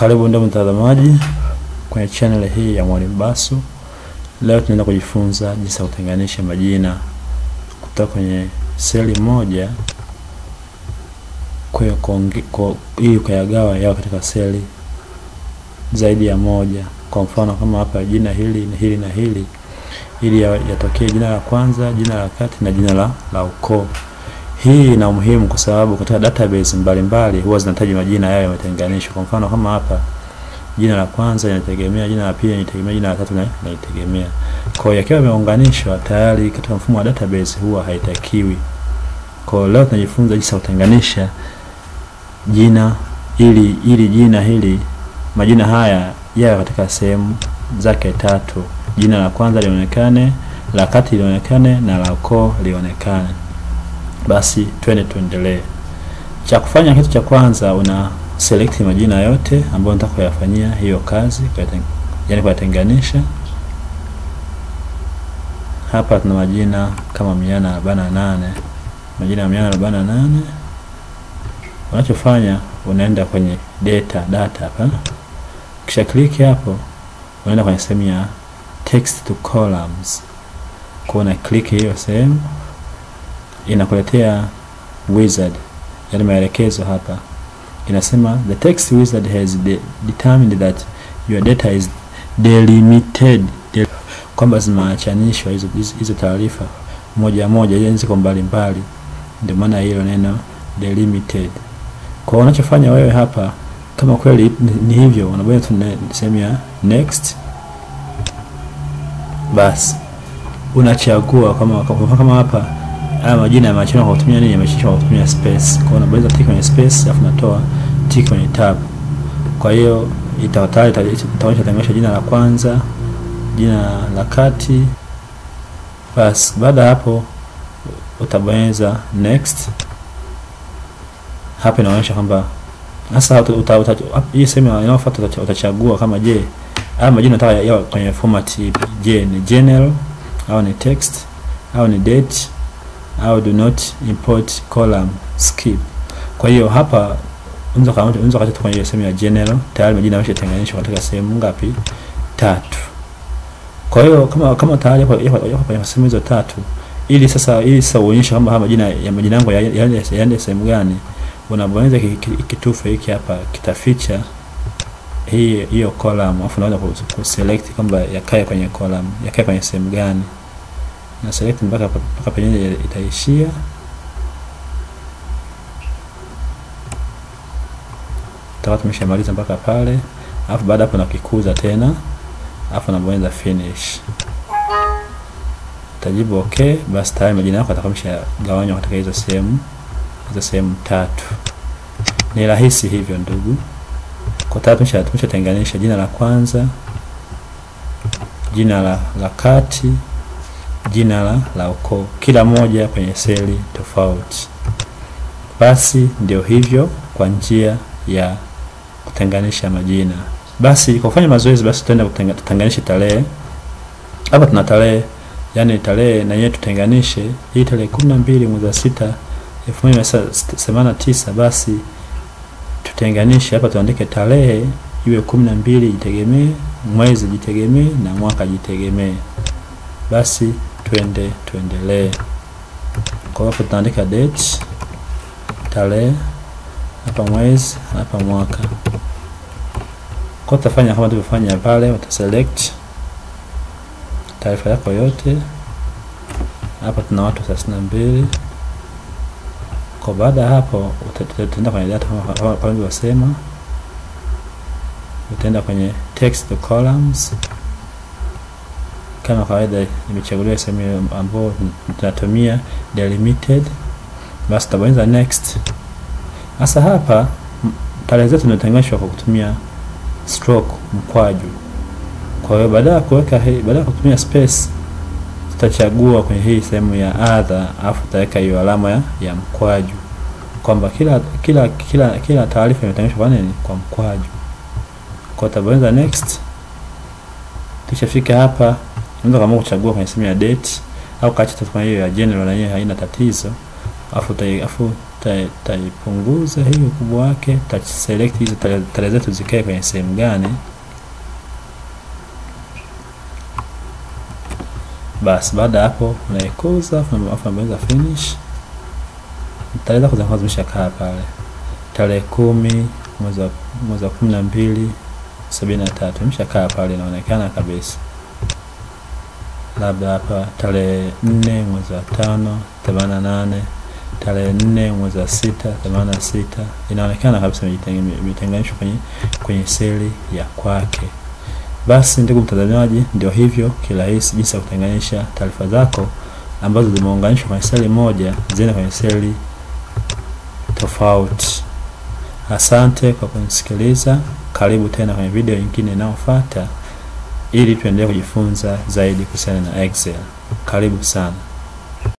Karibu ndugu mtazamaji kwenye channel hii ya Mwalimu Basu. Leo tunaenda kujifunza jinsi ya kutenganisha majina kutoka kwenye seli moja ili ukayagawa yao katika seli zaidi ya moja. Kwa mfano kama hapa jina hili na hili na hili, ili yatokee jina la kwanza, jina la kati na jina la, la ukoo. Hii ina umuhimu kwa sababu katika database mbalimbali huwa zinahitaji majina yao yametenganishwa. Kwa mfano kama hapa jina la kwanza linategemea jina la pili linategemea jina la tatu na linategemea. Kwa hiyo yakiwa yameunganishwa tayari katika mfumo wa database huwa haitakiwi. Kwa hiyo leo tunajifunza jinsi ya kutenganisha jina ili ili jina hili majina haya yawe katika sehemu zake tatu. Jina la kwanza lionekane, la kati lionekane na la ukoo lionekane. Basi twende tuendelee. Cha kufanya, kitu cha kwanza una select majina yote ambayo nataka kuyafanyia hiyo kazi, yaani kuyatenganisha. Hapa tuna majina kama mia na arobaini na nane. Majina ya mia na arobaini na nane. Unachofanya unaenda kwenye data data hapa, kisha click hapo, unaenda kwenye sehemu ya text to columns, kwa una click hiyo sehemu inakuletea wizard, yani maelekezo hapa. Inasema the text wizard has de determined that your data is delimited, de kwamba zimeachanishwa hizo hizo- taarifa moja moja, yani ziko mbali mbali, ndio maana hilo neno delimited. Kwa unachofanya wewe hapa, kama kweli ni, hivyo, unabonyeza tu sehemu ya next, basi unachagua kama, kama hapa haya majina yameachana kwa kutumia nini, yameachishwa kwa kutumia space. Kwa hiyo unabonyeza tick kwenye space, alafu natoa tick kwenye tab. Kwa hiyo itaonyesha tenganisha jina la kwanza, jina la kati. Basi baada ya hapo utabonyeza next. Hapa inaonyesha kwamba sasa hii sehemu inayofuata utachagua kama je, haya majina nataka yawe kwenye format ipi? Je, ni general au ni text au ni date au do not import column skip. Kwa hiyo hapa unaweza kacha tu kwenye sehemu ya general, tayari majina yameshatenganishwa katika sehemu ngapi? Tatu. Kwa hiyo kama kama tayari hapo kwenye sehemu hizo tatu, ili sasa ili sasa uonyeshe kama haya majina ya majina yangu ya- yaende sehemu gani, unabonyeza ki- ki- kitufe hiki hapa kitaficha hii hiyo column, afu unaweza ku ku- select kwamba yakae kwenye column, yakae kwenye sehemu gani na select mpaka mpaka penye itaishia. Tutakuwa tumeshamaliza mpaka pale, alafu baada hapo nakikuza tena, alafu nabonyeza finish, tajibu okay. Basi tayari majina yako atakuwa ameshagawanywa katika hizo sehemu hizo sehemu tatu. Ni rahisi hivyo ndugu, kwa tatu tumesha tumeshatenganisha jina la kwanza, jina la, la kati jina la, la ukoo, kila moja kwenye seli tofauti. Basi ndio hivyo kwa njia ya kutenganisha majina. Basi kwa kufanya mazoezi, basi tutaenda kutenganisha tarehe. Hapa tuna tarehe, yani tarehe na yeye tutenganishe hii tarehe kumi na mbili mwezi wa sita elfu moja mia tisa themanini na tisa. Basi tutenganishe hapa, tuandike tarehe iwe kumi na mbili jitegemee, mwezi jitegemee na mwaka jitegemee. Basi twende tuendelee. Kwa hapo tunaandika date, tarehe, hapa mwezi, hapa mwaka. Kwa tutafanya kama tulivyofanya pale, utaselect taarifa yako yote. Hapa tuna watu thelathini na mbili. Kwa baada ya hapo uta- utaenda kwenye data kama nilivyosema, utaenda kwenye text columns kama kawaida nimechagulia sehemu ambayo tunatumia delimited, basi tabonyeza next. Sasa hapa tarehe zetu zinatenganishwa kwa kutumia stroke mkwaju. Kwa hiyo baada ya kuweka baada ya kutumia space, tutachagua kwenye hii sehemu ya other, afu tutaweka hiyo alama ya, ya mkwaju kwamba kila kila kila kila taarifa imetenganishwa kwa nini? Kwa mkwaju. Kwa tabonyeza next. Tushafika hapa unaweza kama kuchagua kwenye sehemu ya date au kaacha tu kwenye hiyo ya general na hiyo haina tatizo. Afu tai alafu tutaipunguza hii ukubwa wake, ta select hizo tarehe zetu zikae kwenye sehemu gani. Basi baada hapo unaikuza unabonyeza finish. Tarehe zako zinakuwa zimeshakaa pale, tarehe kumi mwezi wa kumi na mbili sabini na tatu imeshakaa pale, inaonekana kabisa. Labda hapa tarehe nne mwezi wa tano themanini na nane tarehe nne mwezi wa sita themanini na sita inaonekana kabisa imetenganishwa kwenye, kwenye seli ya kwake. Basi ndugu mtazamaji, ndio hivyo kirahisi jinsi ya kutenganisha taarifa zako ambazo zimeunganishwa kwenye seli moja ziende kwenye seli tofauti. Asante kwa kunisikiliza. Karibu tena kwenye video nyingine inayofuata ili tuendelee kujifunza zaidi kuhusiana na Excel. Karibu sana.